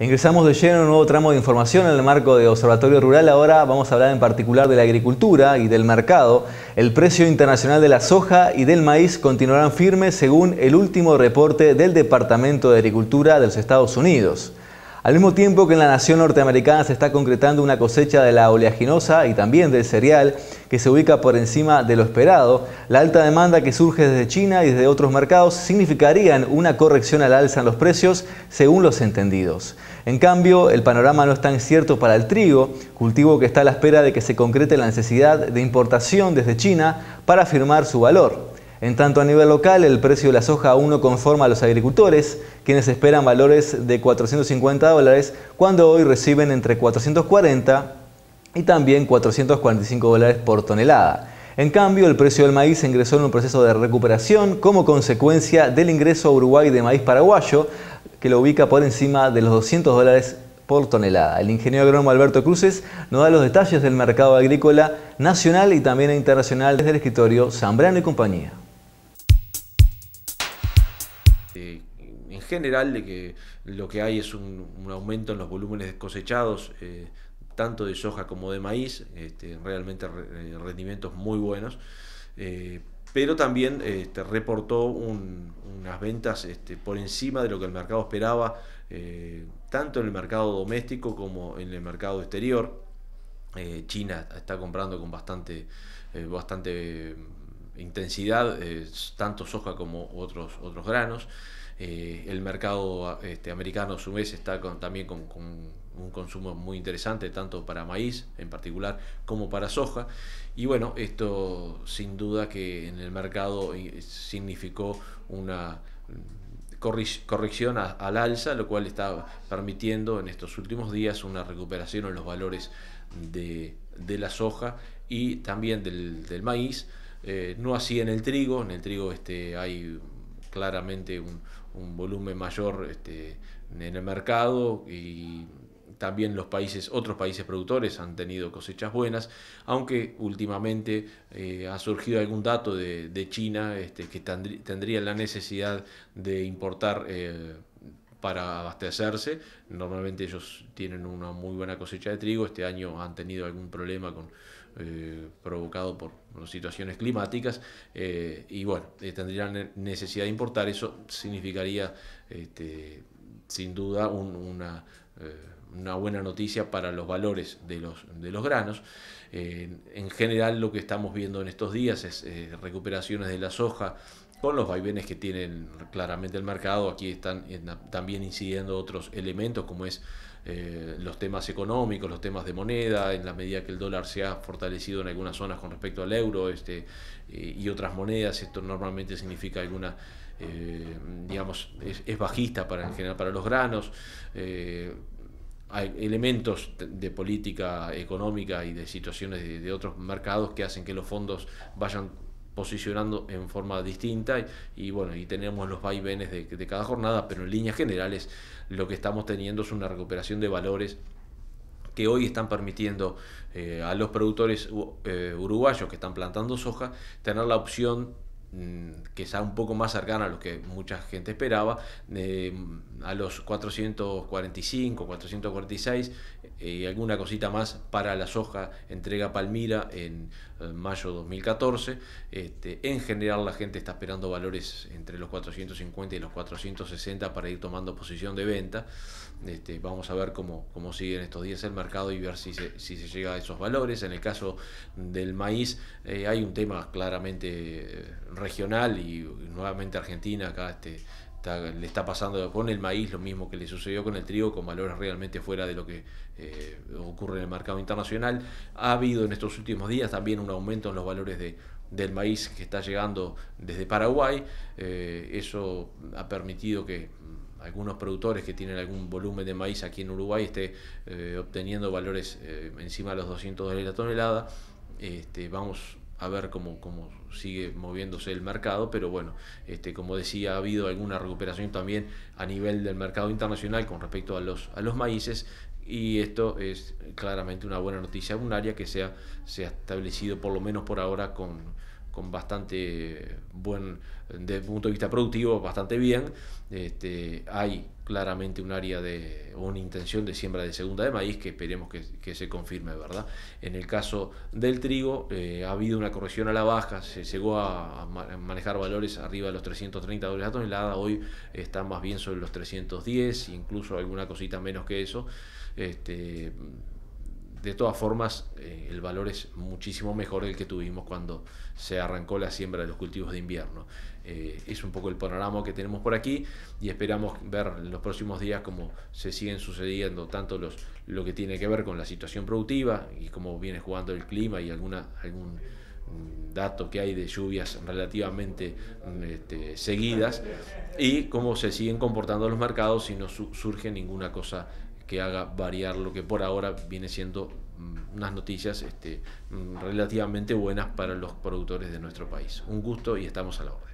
Ingresamos de lleno en un nuevo tramo de información en el marco de Observatorio Rural. Ahora vamos a hablar en particular de la agricultura y del mercado. El precio internacional de la soja y del maíz continuarán firmes según el último reporte del Departamento de Agricultura de los Estados Unidos. Al mismo tiempo que en la nación norteamericana se está concretando una cosecha de la oleaginosa y también del cereal que se ubica por encima de lo esperado, la alta demanda que surge desde China y desde otros mercados significarían una corrección al alza en los precios según los entendidos. En cambio, el panorama no es tan cierto para el trigo, cultivo que está a la espera de que se concrete la necesidad de importación desde China para firmar su valor. En tanto a nivel local, el precio de la soja aún no conforma a los agricultores, quienes esperan valores de 450 dólares, cuando hoy reciben entre 440 y también 445 dólares por tonelada. En cambio, el precio del maíz ingresó en un proceso de recuperación como consecuencia del ingreso a Uruguay de maíz paraguayo, que lo ubica por encima de los 200 dólares por tonelada. El ingeniero agrónomo Alberto Cruces nos da los detalles del mercado agrícola nacional y también internacional desde el escritorio Zambrano y compañía. General de que lo que hay es un, aumento en los volúmenes cosechados, eh, tanto de soja como de maíz, este, realmente eh, rendimientos muy buenos, eh, pero también este, reportó unas ventas este, por encima de lo que el mercado esperaba, tanto en el mercado doméstico como en el mercado exterior. China está comprando con bastante, bastante intensidad, tanto soja como otros, otros granos. Eh, el mercado este, americano a su vez está también con, un consumo muy interesante, tanto para maíz en particular como para soja. Y bueno, esto sin duda que en el mercado eh, significó una corrección al alza, lo cual está permitiendo en estos últimos días una recuperación en los valores de, la soja y también del, maíz. Eh, no así en el trigo, en el trigo este, hay claramente un, volumen mayor este, en el mercado y también los países, otros países productores han tenido cosechas buenas, aunque últimamente eh, ha surgido algún dato de, China este, que tendría la necesidad de importar eh, para abastecerse. Normalmente ellos tienen una muy buena cosecha de trigo, este año han tenido algún problema con, eh, provocado por situaciones climáticas eh, y bueno, eh, tendrían necesidad de importar, eso significaría este, sin duda una, una, buena noticia para los valores de los, de los granos. en general lo que estamos viendo en estos días es recuperaciones de la soja con los vaivenes que tienen claramente el mercado, aquí están también incidiendo otros elementos como es eh, los temas económicos, los temas de moneda, en la medida que el dólar se ha fortalecido en algunas zonas con respecto al euro este, eh, y otras monedas, esto normalmente significa alguna, eh, digamos, es, bajista para, en general para los granos. hay elementos de política económica y de situaciones de, otros mercados que hacen que los fondos vayan posicionando en forma distinta y, bueno, y tenemos los vaivenes de, de, cada jornada, pero en líneas generales lo que estamos teniendo es una recuperación de valores que hoy están permitiendo eh, a los productores eh, uruguayos que están plantando soja tener la opción mm, sea un poco más cercana a lo que mucha gente esperaba, a los 445, 446 y alguna cosita más para la soja entrega Palmira en, mayo de 2014. Este, en general la gente está esperando valores entre los 450 y los 460 para ir tomando posición de venta. Este, vamos a ver cómo, cómo sigue en estos días el mercado y ver si se, si se llega a esos valores. En el caso del maíz eh, hay un tema claramente eh, regional y, nuevamente Argentina acá este, le está pasando con el maíz lo mismo que le sucedió con el trigo, con valores realmente fuera de lo que eh, ocurre en el mercado internacional. Ha habido en estos últimos días también un aumento en los valores de, del maíz que está llegando desde Paraguay. Eh, eso ha permitido que algunos productores que tienen algún volumen de maíz aquí en Uruguay esté eh, obteniendo valores encima de los 200 dólares la tonelada. Este, vamos a ver cómo, cómo sigue moviéndose el mercado, pero bueno, este, como decía, ha habido alguna recuperación también a nivel del mercado internacional con respecto a los, a los maíces y esto es claramente una buena noticia, un área que se ha, se ha establecido por lo menos por ahora con, con bastante buen, desde el punto de vista productivo, bastante bien. Este, hay claramente un área de, una intención de siembra de segunda de maíz que esperemos que, se confirme, ¿verdad? En el caso del trigo, eh, ha habido una corrección a la baja, se llegó a, manejar valores arriba de los 330 dólares a tonelada, hoy está más bien sobre los 310, incluso alguna cosita menos que eso. Este, de todas formas, eh, el valor es muchísimo mejor el que tuvimos cuando se arrancó la siembra de los cultivos de invierno. Eh, es un poco el panorama que tenemos por aquí y esperamos ver en los próximos días cómo se siguen sucediendo tanto los, lo que tiene que ver con la situación productiva y cómo viene jugando el clima y alguna, algún dato que hay de lluvias relativamente este, seguidas y cómo se siguen comportando los mercados si no surge ninguna cosa que haga variar lo que por ahora viene siendo mm, unas noticias este, mm, relativamente buenas para los productores de nuestro país. Un gusto y estamos a la orden.